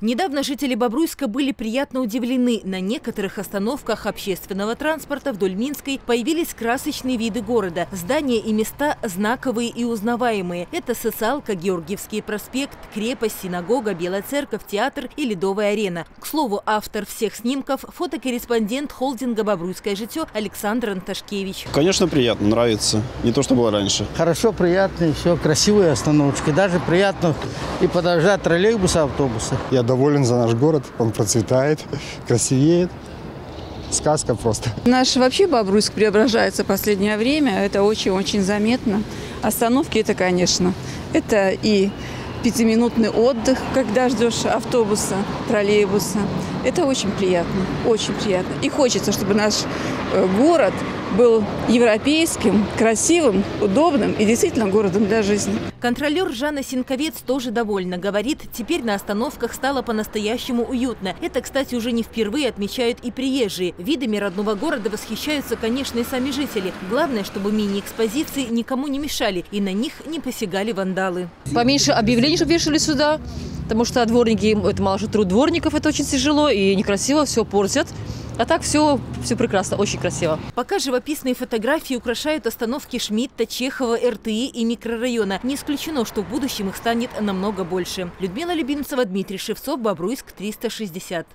Недавно жители Бобруйска были приятно удивлены. На некоторых остановках общественного транспорта вдоль Минской появились красочные виды города. Здания и места знаковые и узнаваемые. Это социалка, Георгиевский проспект, крепость, синагога, Белая церковь, театр и Ледовая арена. К слову, автор всех снимков – фотокорреспондент холдинга «Бобруйское житё» Александр Анташкевич. Конечно, приятно, нравится. Не то, что было раньше. Хорошо, приятно, все, красивые остановочки. Даже приятно и подождать троллейбуса, автобуса. Я доволен за наш город, он процветает, красивеет. Сказка просто. Наш вообще Бобруйск преображается в последнее время, это очень-очень заметно. Остановки это, конечно, это и пятиминутный отдых, когда ждешь автобуса, троллейбуса. Это очень приятно, очень приятно. И хочется, чтобы наш э, город был европейским, красивым, удобным и действительно городом для жизни. Контролер Жанна Синковец тоже довольна. Говорит, теперь на остановках стало по-настоящему уютно. Это, кстати, уже не впервые отмечают и приезжие. Видами родного города восхищаются, конечно, и сами жители. Главное, чтобы мини-экспозиции никому не мешали и на них не посягали вандалы. Поменьше объявлений, чтобы вешали сюда, потому что дворники, это мало что труд дворников, это очень тяжело и некрасиво, все портят. А так все, все прекрасно, очень красиво. Пока живописные фотографии украшают остановки Шмидта, Чехова, РТИ и микрорайона. Не исключено, что в будущем их станет намного больше. Людмила Любимцева, Дмитрий Шевцов, Бобруйск, 360.